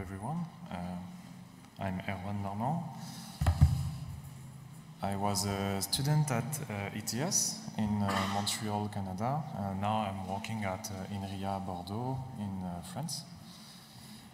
everyone. Uh, I'm Erwan Normand. I was a student at uh, ETS in uh, Montreal, Canada. Uh, now I'm working at uh, INRIA Bordeaux in uh, France.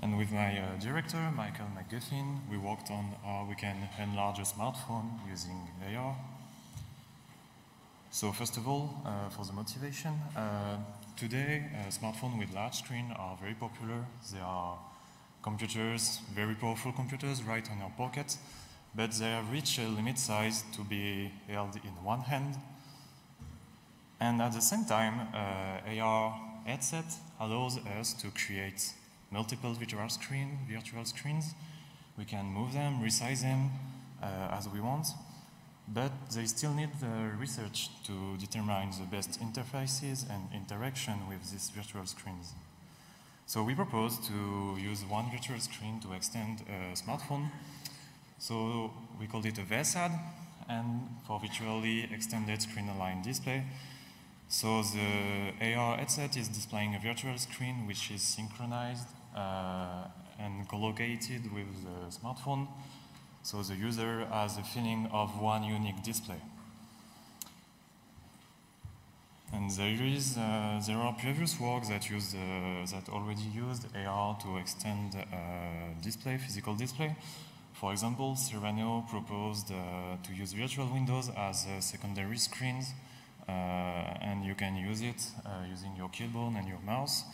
And with my uh, director, Michael McGuffin, we worked on how we can enlarge a smartphone using AR. So first of all, for the motivation, today uh, smartphones with large screen are very popular. They are computers, very powerful computers right on your pocket, but they have reached a limit size to be held in one hand. And at the same time, uh, AR headset allows us to create multiple virtual screen, virtual screens. We can move them, resize them uh, as we want, but they still need the research to determine the best interfaces and interaction with these virtual screens. So we propose to use one virtual screen to extend a smartphone. So we called it a VESAD, and for virtually extended screen aligned display. So the AR headset is displaying a virtual screen which is synchronized uh, and collocated with the smartphone. So the user has a feeling of one unique display. And there is uh, there are previous works that use uh, that already used AR to extend uh, display, physical display. For example, Serrano proposed uh, to use virtual windows as uh, secondary screens, uh, and you can use it using your keyboard and your mouse.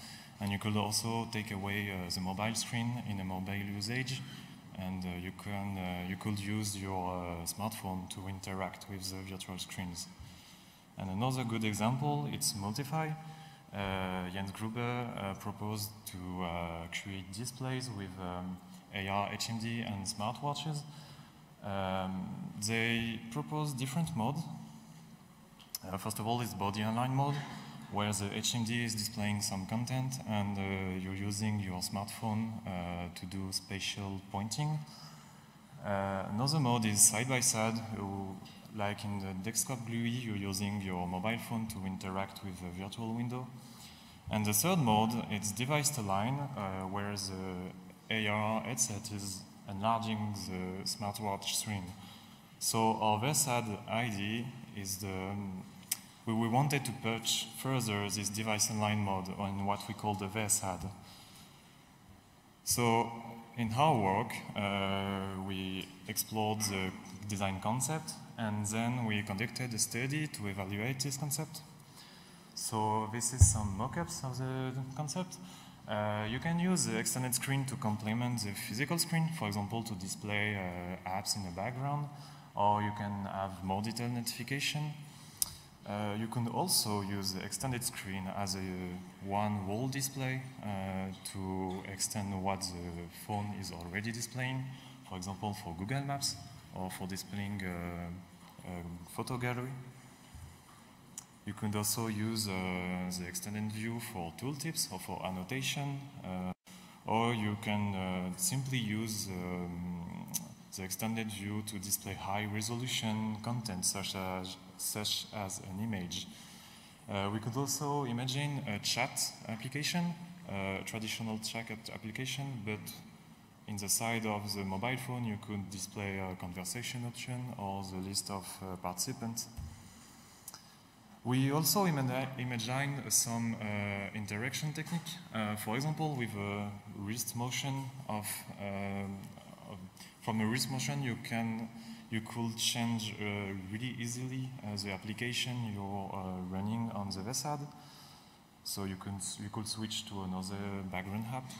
And you could also take away the mobile screen in a mobile usage, and you can you could use your smartphone to interact with the virtual screens. And another good example, it's MultiFi. Uh, Jens Grubert uh, proposed to uh, create displays with um, AR, HMD, and smartwatches. Um, they propose different modes. Uh, first of all, is body align mode, where the HMD is displaying some content and uh, you're using your smartphone uh, to do spatial pointing. another mode is side-by-side, -side, like in the desktop GUI, you're using your mobile phone to interact with a virtual window. And the third mode, it's device align, uh, where the AR headset is enlarging the smartwatch screen. So our VESAD ID is the, um, we, we wanted to push further this device align mode on what we call the VESAD. So in our work, uh, we explored the design concept and then we conducted a study to evaluate this concept. So this is some mock-ups of the concept. Uh, you can use the extended screen to complement the physical screen, for example, to display uh, apps in the background, or you can have more detailed notification. Uh, you can also use the extended screen as a one wall display uh, to extend what the phone is already displaying, for example, for Google Maps or for displaying a, uh, a photo gallery. You could also use uh, the extended view for tooltips or for annotation, uh, or you can uh, simply use um, the extended view to display high resolution content such as, such as an image. Uh, we could also imagine a chat application, a traditional chat application, but in the side of the mobile phone, you could display a conversation option or the list of uh, participants. We also imagine some uh, interaction technique. Uh, for example, with a wrist motion of, um, from a wrist motion, you can you could change uh, really easily uh, the application you're uh, running on the VESAD. So you can you could switch to another background app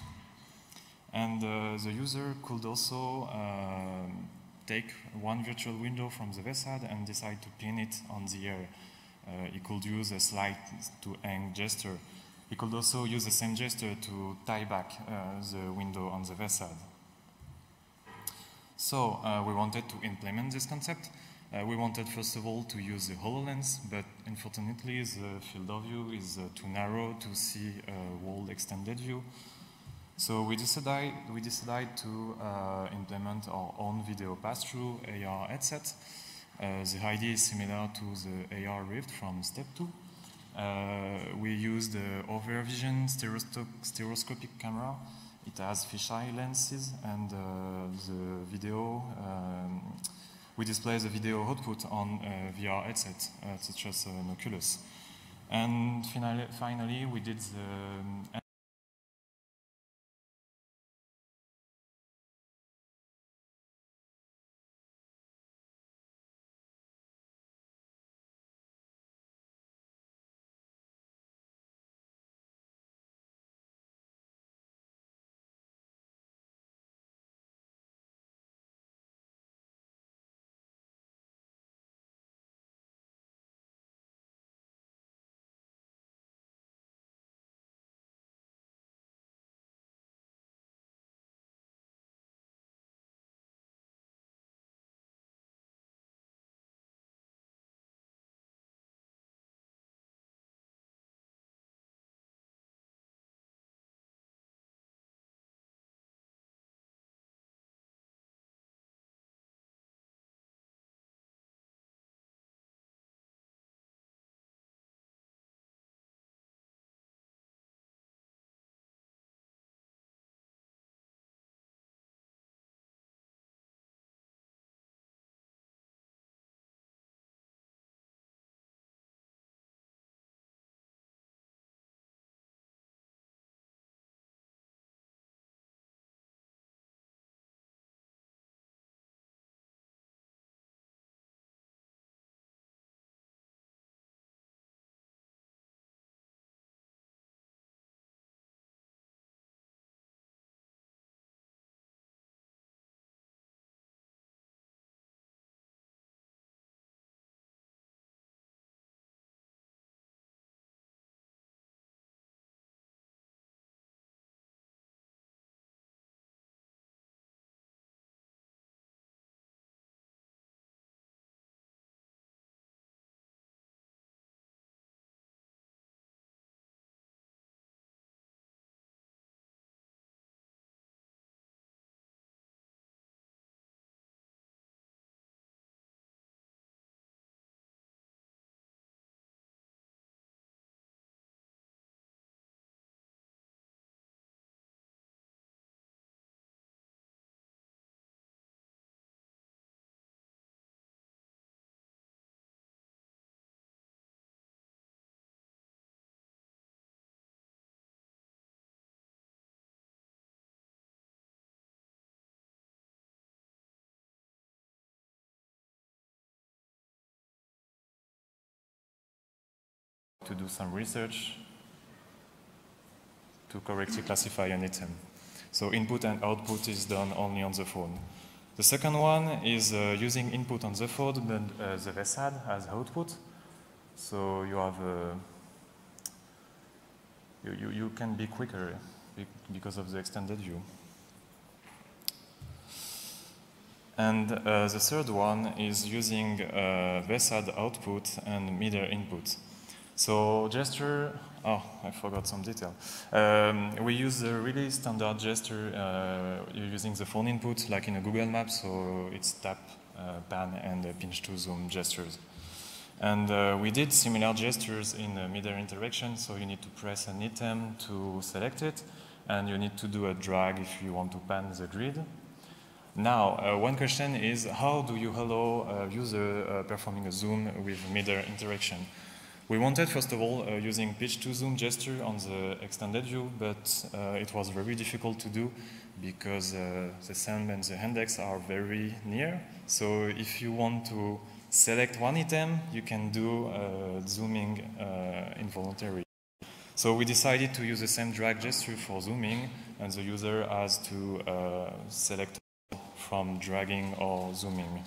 and uh, the user could also um, take one virtual window from the VESAD and decide to pin it on the air. Uh, he could use a slide to hang gesture. He could also use the same gesture to tie back uh, the window on the VESAD. So uh, we wanted to implement this concept. Uh, we wanted, first of all, to use the HoloLens, but unfortunately the field of view is uh, too narrow to see a whole extended view. So we decided, we decided to uh, implement our own video pass-through AR headset. Uh, the idea is similar to the AR Rift from Step 2. Uh, we use the Ovrvision stereoscopic camera. it has fisheye lenses and uh, the video, um, we display the video output on a VR headset, uh, such as an Oculus. And finally, finally we did the to do some research to correctly classify an item. So input and output is done only on the phone. The second one is uh, using input on the phone, but uh, the VESAD as output. So you have uh, you, you, you can be quicker because of the extended view. And uh, the third one is using uh, VESAD output and midair input. So gesture, oh, I forgot some detail. Um, we use a really standard gesture uh, using the phone input, like in a Google map, so it's tap, uh, pan, and uh, pinch to zoom gestures. And uh, we did similar gestures in uh, midair interaction, so you need to press an item to select it, and you need to do a drag if you want to pan the grid. Now, uh, one question is, how do you allow a user performing a zoom with midair interaction? We wanted, first of all, uh, using pinch to zoom gesture on the extended view, but uh, it was very difficult to do because uh, the thumb and the index are very near. So if you want to select one item, you can do uh, zooming uh, involuntary. So we decided to use the same drag gesture for zooming, and the user has to uh, select from dragging or zooming.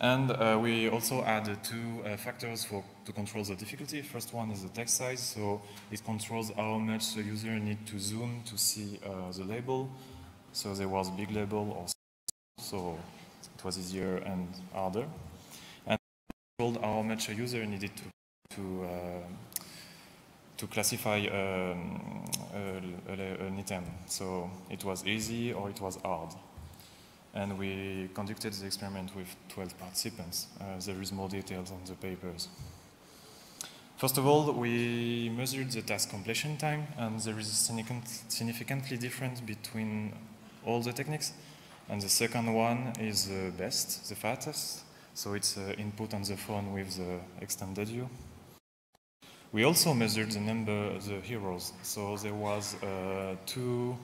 And uh, we also add two uh, factors for, to control the difficulty. First one is the text size, so it controls how much the user need to zoom to see uh, the label. So there was big label or so it was easier and harder. And controlled how much a user needed to, to, uh, to classify um, an item. So it was easy or it was hard and we conducted the experiment with 12 participants. Uh, there is more details on the papers. First of all, we measured the task completion time, and there is a significant, significantly difference between all the techniques. And the second one is the best, the fastest. So it's uh, input on the phone with the extended view. We also measured the number, of the heroes. So there was uh, two,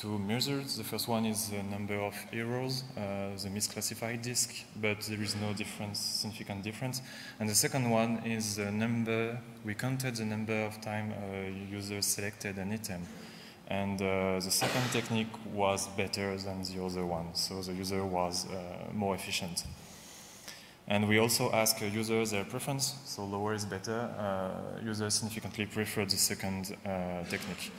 two measures. The first one is the number of errors, uh, the misclassified disk, but there is no difference, significant difference. And the second one is the number, we counted the number of time users selected an item. And uh, the second technique was better than the other one, so the user was uh, more efficient. And we also ask users their preference, so lower is better. Uh, users significantly prefer the second uh, technique.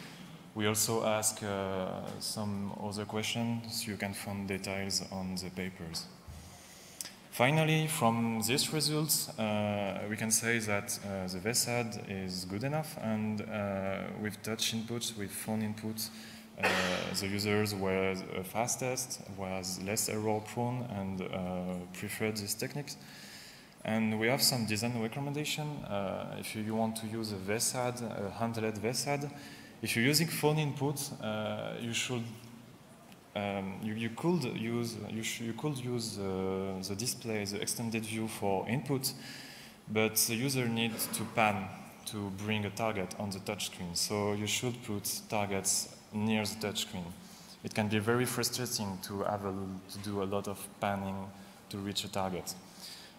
We also ask uh, some other questions, you can find details on the papers. Finally, from these results, uh, we can say that uh, the VESAD is good enough, and uh, with touch input, with phone input, uh, the users were fastest, was less error prone, and uh, preferred these techniques. And we have some design recommendation. If you, want to use a VESAD, a handled VESAD, if you're using phone input, you should um, you, you, could use you, you could use uh, the display, the extended view for input, but the user needs to pan to bring a target on the touchscreen. So you should put targets near the touchscreen. It can be very frustrating to have a, to do a lot of panning to reach a target.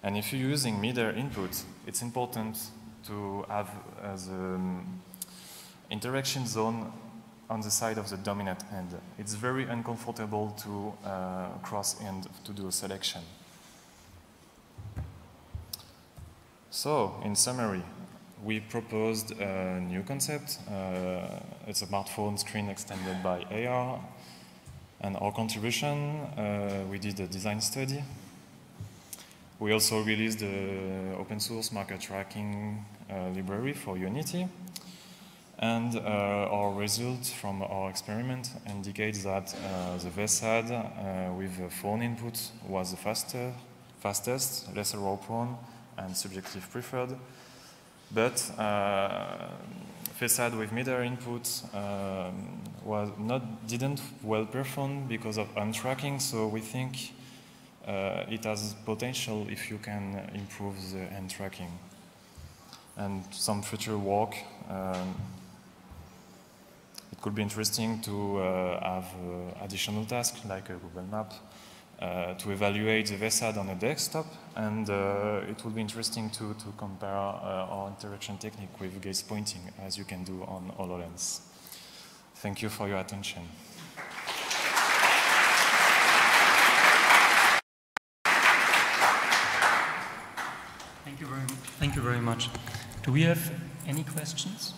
And if you're using midair input, it's important to have uh, the um, interaction zone on the side of the dominant end. It's very uncomfortable to uh, cross and to do a selection. So, in summary, we proposed a new concept. Uh, it's a smartphone screen extended by AR. And our contribution, uh, we did a design study. We also released the open source marker tracking uh, library for Unity. And uh, our results from our experiment indicate that uh, the VESAD uh, with phone input was the faster, fastest, less error prone, and subjective preferred. But uh, with midair input um, was not, didn't well perform because of untracking, so we think uh, it has potential if you can improve the hand tracking. And some future work um, could be interesting to uh, have uh, additional tasks like a Google Map uh, to evaluate the VESAD on a desktop, and it would be interesting to, to compare our interaction technique with gaze pointing, as you can do on HoloLens. Thank you for your attention. Thank you very, thank you very much. Do we have any questions?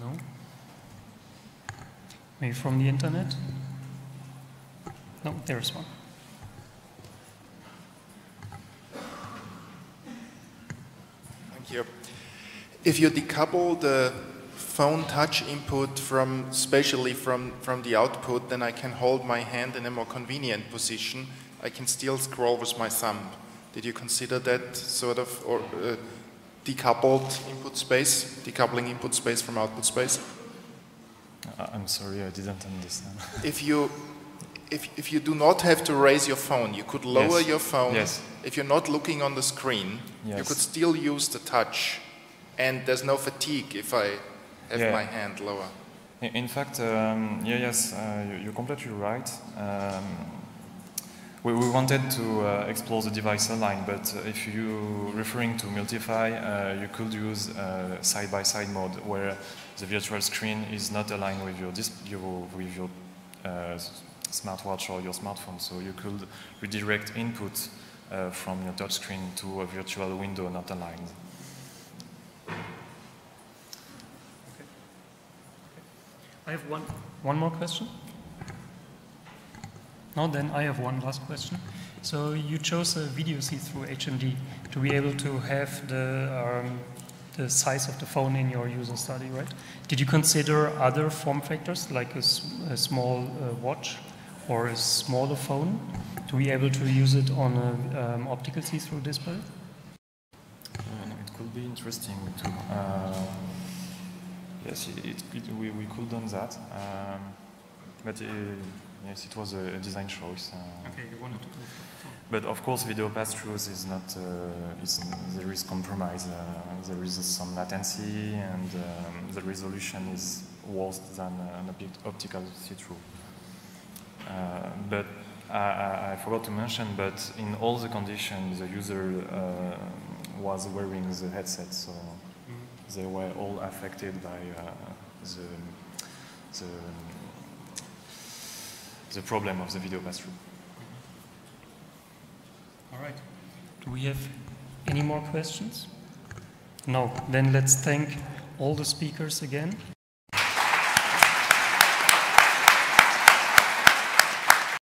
No. Maybe from the internet? No, there's one. Thank you. If you decouple the phone touch input from spatially from, from the output, then I can hold my hand in a more convenient position. I can still scroll with my thumb. Did you consider that sort of or, uh, decoupled input space, decoupling input space from output space? Uh, I'm sorry, I didn't understand. if you if, if you do not have to raise your phone, you could lower yes. your phone. Yes. If you're not looking on the screen, yes. you could still use the touch, and there's no fatigue if I have yeah. my hand lower. In fact, um, yeah, yes, uh, you're completely right. Um, we, we wanted to uh, explore the device online, but uh, if you're referring to MultiFi, uh, you could use side-by-side -side mode where the virtual screen is not aligned with your, your with your smartwatch or your smartphone. So you could redirect input uh, from your touchscreen to a virtual window not aligned. I have one, one more question. Now then I have one last question. So you chose a video see-through HMD to be able to have the, um, the size of the phone in your user study, right? Did you consider other form factors like a, a small uh, watch or a smaller phone to to be able to use it on an um, optical see-through display? Uh, it could be interesting too. Uh, yes, it, it, we, we could done that, um, but uh, yes, it was a, a design choice. Uh, Okay, you wanted to But of course, video pass-throughs is not. Uh, is, there is compromise. Uh, there is some latency, and um, the resolution is worse than an opt- optical see-through. Uh, but I, I, forgot to mention. But in all the conditions, the user uh, was wearing the headset, so they were all affected by uh, the the the problem of the video pass-through. All right. Do we have any more questions? No. Then let's thank all the speakers again.